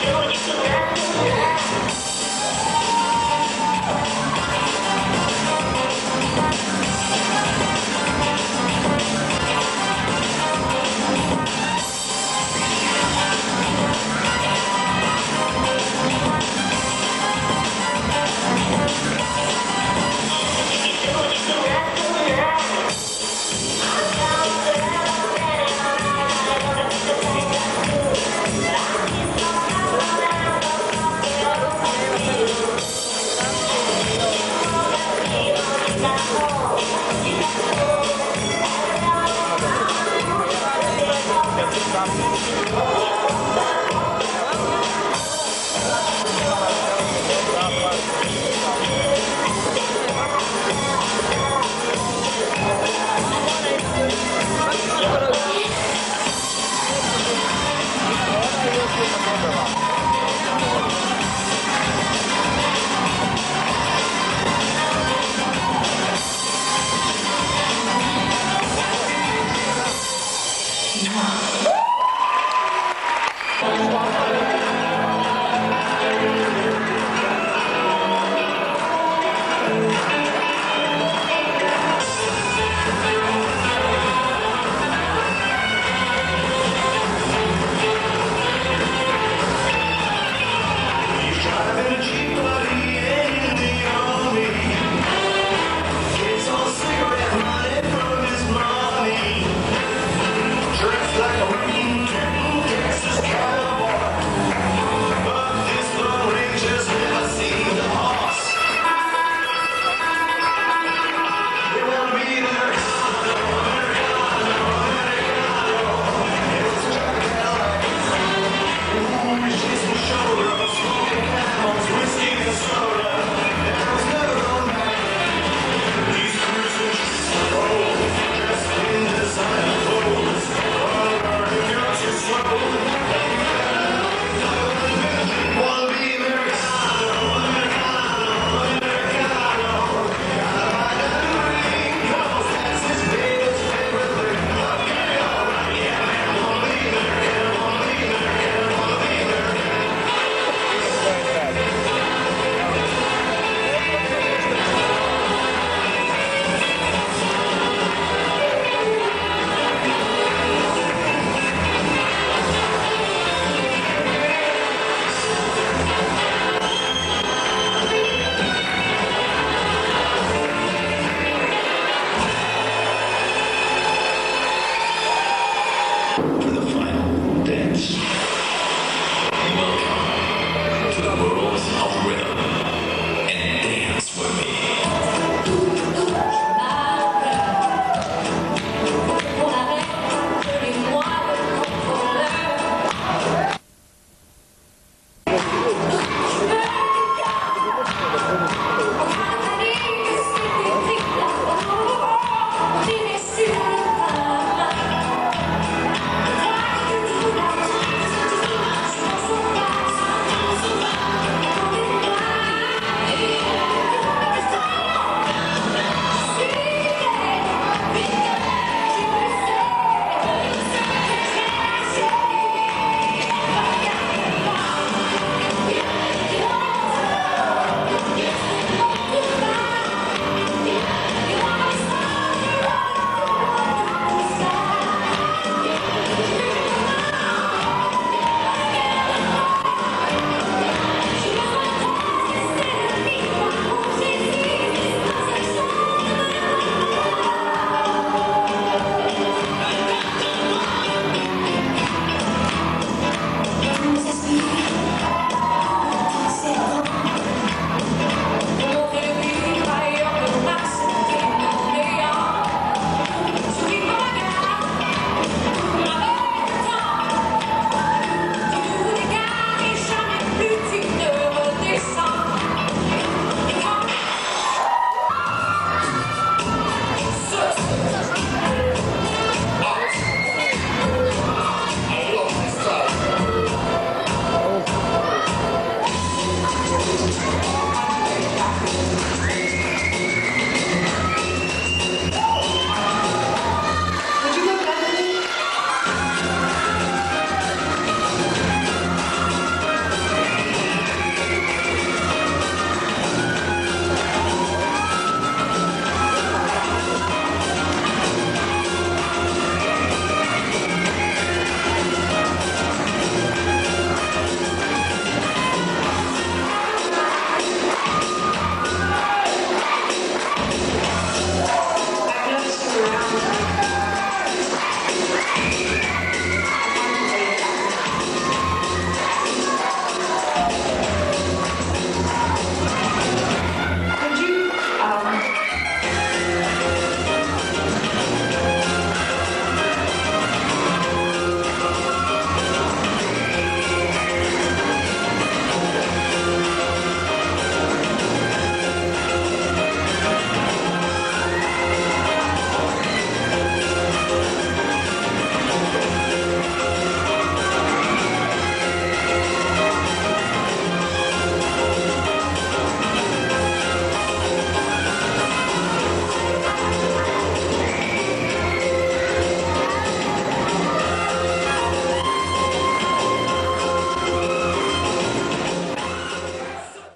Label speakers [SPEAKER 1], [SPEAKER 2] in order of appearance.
[SPEAKER 1] 日本に